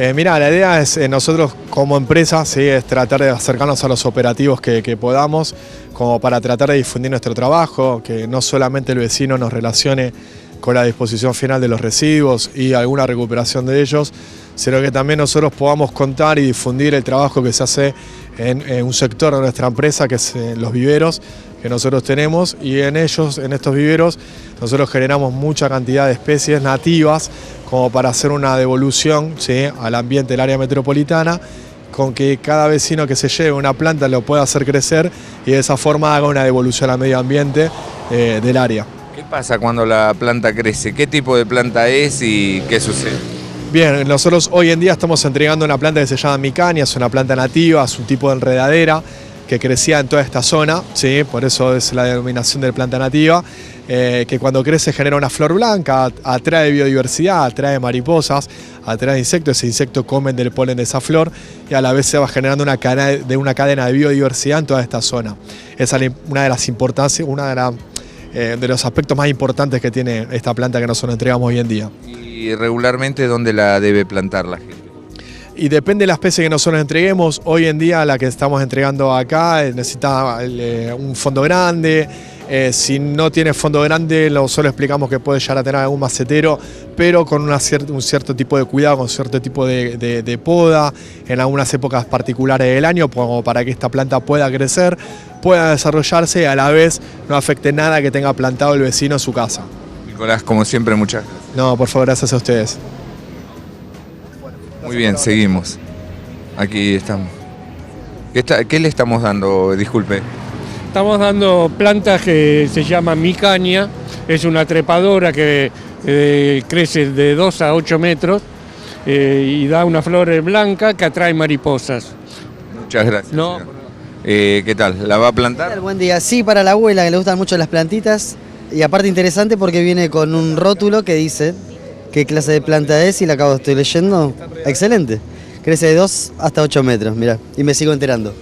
Eh, mira, la idea es eh, nosotros como empresa ¿sí? es tratar de acercarnos a los operativos que, podamos, como para tratar de difundir nuestro trabajo, que no solamente el vecino nos relacione con la disposición final de los residuos y alguna recuperación de ellos, sino que también nosotros podamos contar y difundir el trabajo que se hace en, un sector de nuestra empresa, que es en los viveros que nosotros tenemos, y en ellos, en estos viveros, nosotros generamos mucha cantidad de especies nativas como para hacer una devolución ¿sí? al ambiente del área metropolitana, con que cada vecino que se lleve una planta lo pueda hacer crecer y de esa forma haga una devolución al medio ambiente eh, del área. ¿Qué pasa cuando la planta crece? ¿Qué tipo de planta es y qué sucede? Bien, nosotros hoy en día estamos entregando una planta que se llama Micania, es una planta nativa, es un tipo de enredadera que crecía en toda esta zona, ¿sí? por eso es la denominación de planta nativa, eh, que cuando crece genera una flor blanca, atrae biodiversidad, atrae mariposas, atrae insectos, ese insecto comen del polen de esa flor y a la vez se va generando una cadena de, una cadena de biodiversidad en toda esta zona. Esa es una de las importancias, una de, eh, de los aspectos más importantes que tiene esta planta que nosotros entregamos hoy en día. ¿Y regularmente dónde la debe plantar la gente? Y depende de la especie que nosotros entreguemos. Hoy en día la que estamos entregando acá eh, necesita eh, un fondo grande. Eh, si no tiene fondo grande, solo explicamos que puede llegar a tener algún macetero, pero con una un cierto tipo de cuidado, con cierto tipo de, de, poda, en algunas épocas particulares del año, como para que esta planta pueda crecer, pueda desarrollarse y a la vez no afecte nada que tenga plantado el vecino en su casa. Nicolás, como siempre, muchas gracias. No, por favor, gracias a ustedes. Muy bien, seguimos. Aquí estamos. ¿Qué, le estamos dando? Disculpe. Estamos dando plantas que se llama micaña, es una trepadora que eh, crece de 2 a 8 metros eh, y da una flor blanca que atrae mariposas. Muchas gracias. Eh, ¿Qué tal? ¿La va a plantar? Buen día. Sí, para la abuela que le gustan mucho las plantitas y aparte interesante porque viene con un rótulo que dice qué clase de planta es y la acabo estoy leyendo. Excelente. Crece de 2 hasta 8 metros, mira, y me sigo enterando.